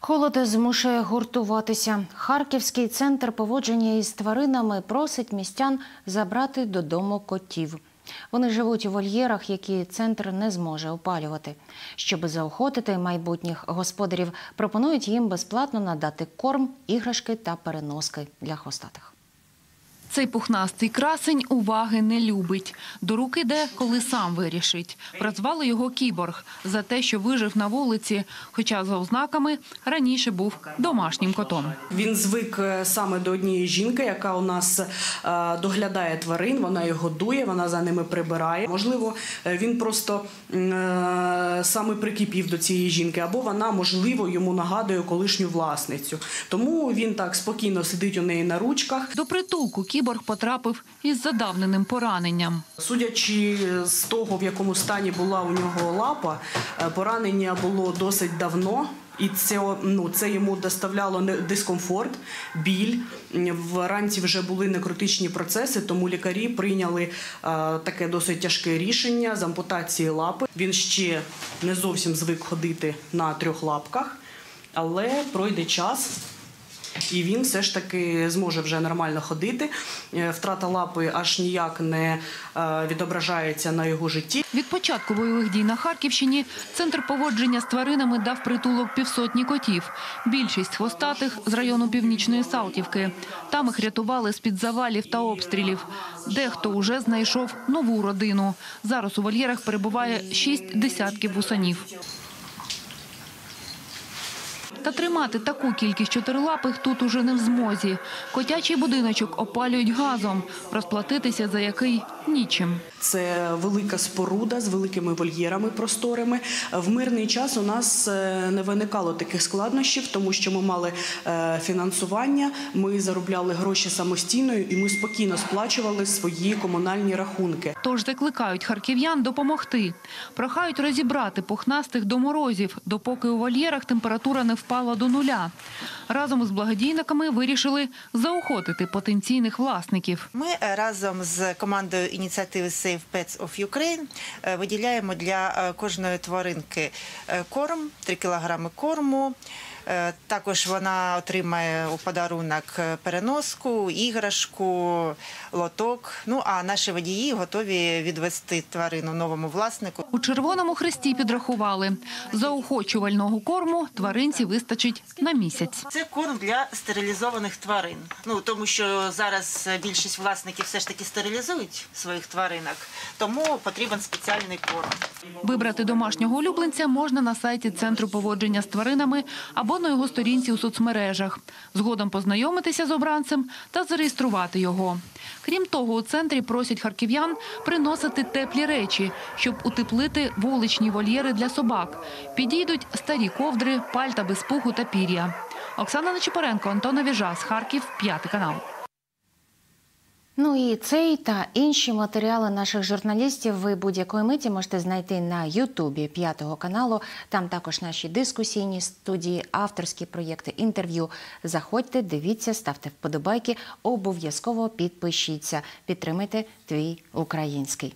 Холод змушує гуртуватися. Харківський центр поводження із тваринами просить містян забрати додому котів. Вони живуть у вольєрах, які центр не зможе опалювати. Щоб заохотити майбутніх господарів, пропонують їм безплатно надати корм, іграшки та переноски для хвостатих. Цей пухнастий красень уваги не любить. До рук іде, коли сам вирішить. Прозвали його кіборг за те, що вижив на вулиці, хоча за ознаками раніше був домашнім котом. Він звик е, саме до однієї жінки, яка у нас е, доглядає тварин, вона їх годує, вона за ними прибирає. Можливо, е, він просто саме прикипів до цієї жінки, або вона, можливо, йому нагадує колишню власницю. Тому він так спокійно сидить у неї на ручках. До притулку кіборг потрапив із задавненим пораненням. Судячи з того, в якому стані була у нього лапа, е, поранення було досить давно. І це, ну, це йому доставляло дискомфорт, біль. Вранці вже були некротичні процеси, тому лікарі прийняли е, таке досить тяжке рішення з ампутації лапи. Він ще не зовсім звик ходити на трьох лапках, але пройде час. І він все ж таки зможе вже нормально ходити. Е, Втрата лапи аж ніяк не е, відображається на його житті. Від початку бойових дій на Харківщині центр поводження з тваринами дав притулок півсотні котів. Більшість хвостатих з району Північної Салтівки. Там їх рятували з-під завалів та обстрілів. Дехто уже знайшов нову родину. Зараз у вольєрах перебуває шість десятків вусанів. Та тримати таку кількість чотирилапих тут уже не в змозі. Котячий будиночок опалюють газом, розплатитися за який нічим. Це велика споруда з великими вольєрами просторими. В мирний час у нас е, не виникало таких складнощів, тому що ми мали е, фінансування, ми заробляли гроші самостійно і ми спокійно сплачували свої комунальні рахунки. Тож закликають харків'ян допомогти. Прохають розібрати пухнастих до морозів, допоки у вольєрах температура не впала до нуля. Разом із благодійниками вирішили заохотити потенційних власників. Ми е, разом з командою ініціативи Save Pets of Ukraine е, виділяємо для е, кожної тваринки корм, 3 кілограми корму. Е, Також вона отримає у подарунок е, переноску, іграшку, лоток. Ну а наші водії готові відвести тварину новому власнику. У Червоному Хресті підрахували. Заохочувального корму тваринці вистачить на місяць. Це корм для стерилізованих тварин. Ну тому що зараз е, більшість власників все ж таки стерилізують своїх тваринок, тому потрібен спеціальний корм. Вибрати домашнього улюбленця можна на сайті Центру поводження з тваринами або на його сторінці у соцмережах. Згодом познайомитися з обранцем та зареєструвати його. Крім того, у центрі просять харків'ян приносити теплі речі, щоб утеплити вуличні вольєри для собак. Підійдуть старі ковдри, пальта без пуху та пір'я. Оксана Нечіпоренко, Антон Авіжас, Харків, п'ятий канал. Ну і цей та інші матеріали наших журналістів ви будь-якої миті можете знайти на Ютубі п'ятого каналу. Там також наші дискусійні студії, авторські проєкти, інтерв'ю. Заходьте, дивіться, ставте вподобайки, обов'язково підпишіться, підтримайте твій український.